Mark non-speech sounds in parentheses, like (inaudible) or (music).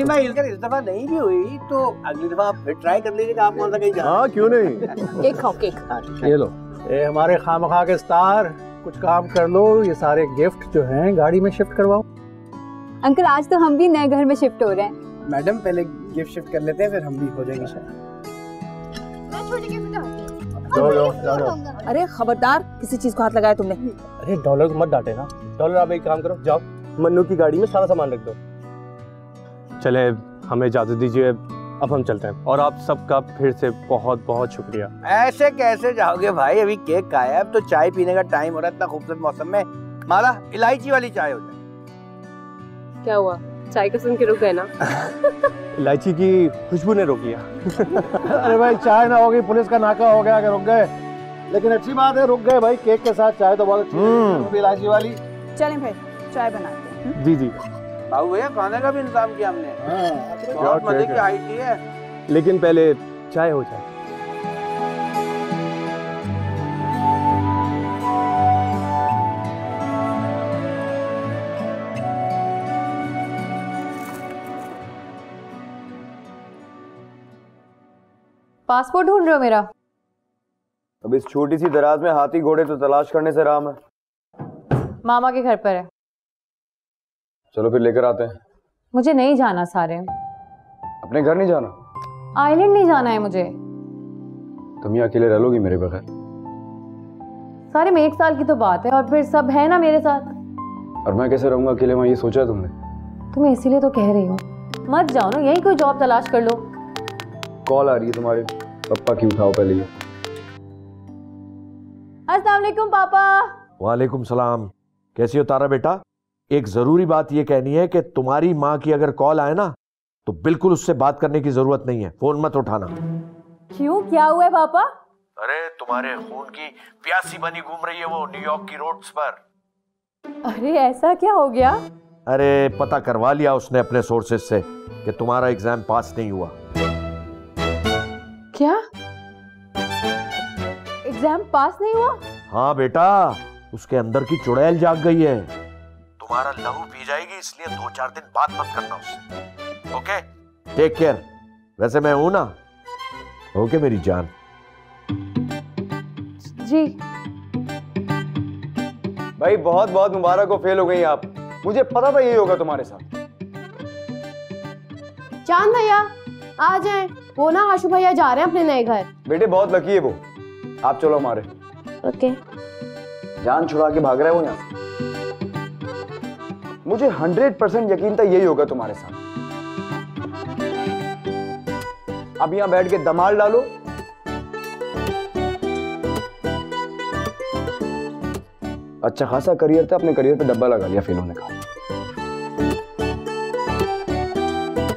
सीमा हिलकर इस दफ़ा नहीं भी हुई तो अगली दफ़ा आप फिर ट्राई कर लीजिएगा आप कौन सा कहीं हाँ क्यों नहीं? केक खाओ केक। हाँ, ये लो। ये हमारे खामखा के स्टार कुछ काम कर लो ये सारे गिफ्ट जो हैं गाड़ी में शिफ्ट करवाओ। अंकल आज तो हम भी नए घर में शिफ्ट हो रहे हैं। मैडम पहले गिफ्ट शिफ्ट कर लेते हैं फिर हम भी हो जाएँगे। शायद जाओ अरे खबरदार किसी चीज़ को हाथ लगाया तुमने। अरे डॉलर को मत डांटे ना। डॉलर आप एक काम करो जाओ। मन्नू की गाड़ी में सारा सामान रख दो। चले हमें इजाज़त दीजिए अब हम चलते हैं। और आप सबका फिर से बहुत बहुत शुक्रिया। ऐसे कैसे जाओगे भाई? अभी केक का है अब तो चाय पीने का टाइम हो रहा है इतना खूबसूरत मौसम में। माला इलायची वाली चाय हो जाए। क्या हुआ? चाय का सुन के रुक गए ना? (laughs) इलायची की खुशबू ने रोक लिया। (laughs) अरे भाई चाय ना होगी पुलिस का नाका हो गया कि रुक गए। लेकिन अच्छी बात है रुक गए भाई केक के साथ चाय तो बहुत अच्छी है। भी इलायची वाली। चलें भाई चाय बनाते हैं। जी जी। बाबू भैया खाने का भी इंतज़ाम किया हमने। हाँ, बहुत मज़े की? आई है लेकिन पहले चाय हो जाए। पासपोर्ट ढूंढ रहे हो मेरा? अब इस छोटी सी दराज में हाथी घोड़े तो तलाश करने से राम है। मामा के घर पर है। चलो फिर लेकर आते हैं। मुझे नहीं जाना सारे। अपने घर नहीं जाना? आइलैंड नहीं जाना है मुझे। तुम यहाँ अकेले रह लोगी मेरे बगैर। सारे में एक साल की तो बात है और फिर सब है ना मेरे साथ? और मैं कैसे रहूँगा अकेले वहाँ ये सोचा तुमने? तुम्हें इसीलिए तो कह रही हूँ। मत जाओ ना यही कोई जॉब तलाश कर लो। कॉल आ रही है तुम्हारे पप्पा की उठाओ पहले ये। अस्सलाम वालेकुम पापा। वालेकुम सलाम। कैसी हो तारा बेटा? एक ज़रूरी बात ये कहनी है कि तुम्हारी माँ की अगर कॉल आए ना तो बिल्कुल उससे बात करने की ज़रूरत नहीं है। फ़ोन मत उठाना। क्यों? क्या हुआ है पापा? अरे तुम्हारे खून की प्यासी बनी घूम रही है वो न्यूयॉर्क की रोड्स पर। अरे ऐसा क्या हो गया? अरे पता करवा लिया उसने अपने सोर्सेज से कि तुम्हारा एग्ज़ाम पास नहीं हुआ। क्या? एग्ज़ाम पास नहीं हुआ? हाँ बेटा उसके अंदर की चुड़ैल जाग गई है। तुम्हारा लहू पी जाएगी इसलिए दो चार दिन बात मत करना उससे। ओके? टेक केयर वैसे मैं हूँ ना? ओके मेरी जान। जी। भाई बहुत बहुत मुबारक हो फेल हो गई आप। मुझे पता था यही होगा तुम्हारे साथ। चाँद भैया आ जाए। वो ना आशु भैया जा रहे हैं अपने नए घर। बेटे बहुत लकी है वो। आप चलो हमारे। ओके। जान छुड़ा के भाग रहा है वो यहाँ? से मुझे हंड्रेड परसेंट यकीन था, यही होगा तुम्हारे साथ अब यहाँ बैठ के दमाल डालो। अच्छा खासा करियर था, अपने करियर पे डब्बा लगा लिया, फिर उन्होंने का